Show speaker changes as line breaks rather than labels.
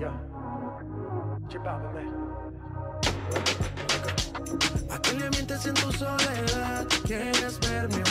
Yeah. ¿A le mientes en tu soledad? ¿Quieres verme